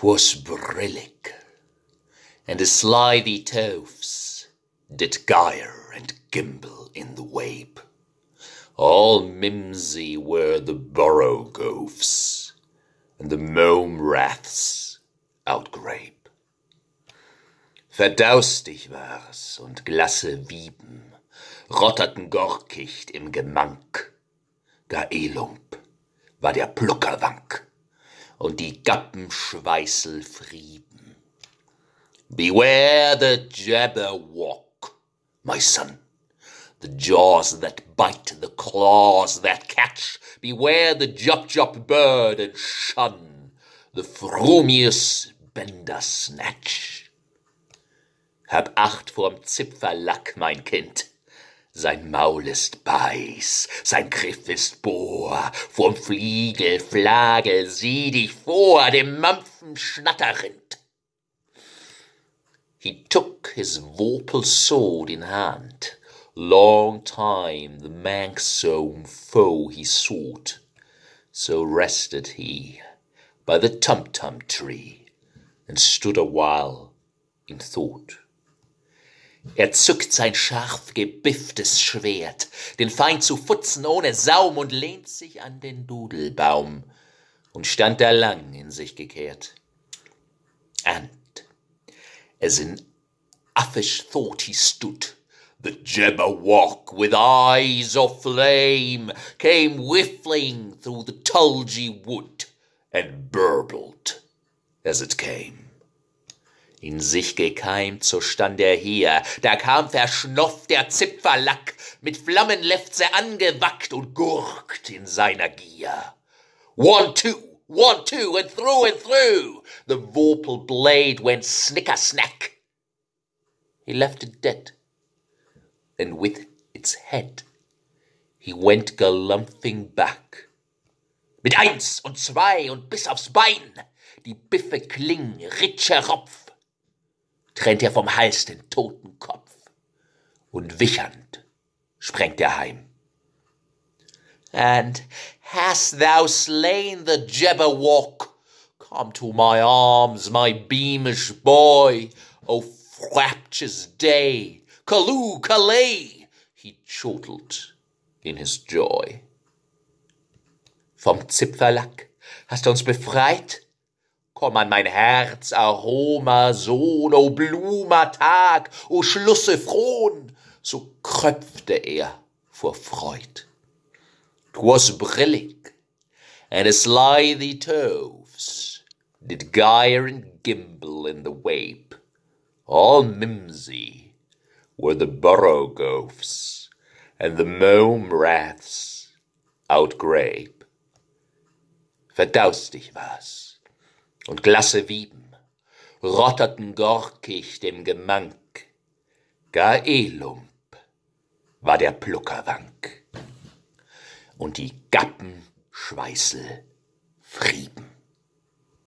'Twas brillig, and the slithy toves did gyre and gimble in the wabe. All mimsy were the borogoves, and the mome raths outgrabe. Verdaustig war's und glasse Wieben rotterten gorkicht im Gemank. Gar Elump war der Pluckerwank und die Gappenschweißel frieben. Beware the Jabberwock, my son, the jaws that bite, the claws that catch. Beware the Jup-Jup bird and shun the frumious Bendersnatch. Hab Acht vorm Zipferlack, mein Kind. Sein Maul ist beiß, sein Griff ist bohr, vorm Fliegel, Flagel, sieh dich vor, dem Mampfen Schnatterrind. He took his vorpal sword in hand, long time the manxome foe he sought, so rested he by the tumtum tree, and stood a while in thought. Er zückt sein scharf gebifftes Schwert, den Feind zu futzen ohne Saum und lehnt sich an den Dudelbaum und stand da lang in sich gekehrt. And as in uffish thought he stood, the Jabberwock with eyes of flame came whiffling through the tulgey wood and burbled as it came. In sich gekeimt, so stand er hier, da kam verschnopft der Zipferlack, mit Flammenlefze angewackt und gurkt in seiner Gier. One, two, one, two, and through and through, the vorpal blade went snicker-snack. He left it dead, and with its head he went galumphing back. Mit eins und zwei und bis aufs Bein, die Biffe kling, ritscher Ropf, trennt er vom Hals den toten Kopf, und wichernd sprengt er heim. And hast thou slain the Jabberwock? Come to my arms, my beamish boy, O fraptious day, Callooh, Calais, he chortled in his joy. Vom Zipferlack hast du uns befreit? Komm an mein Herz, Aroma, Sohn, o blumer Tag, o Schlusse frohn, so kröpfte er vor Freud. 'Twas brillig, and his slithy toves did gyre and gimble in the wabe. All mimsy were the borogoves, and the mome raths outgrabe. Verdaustig war's und glasse Wieben rotterten gorkig dem Gemank. Gar Elump war der Pluckerwank und die Gappenschweißel frieben.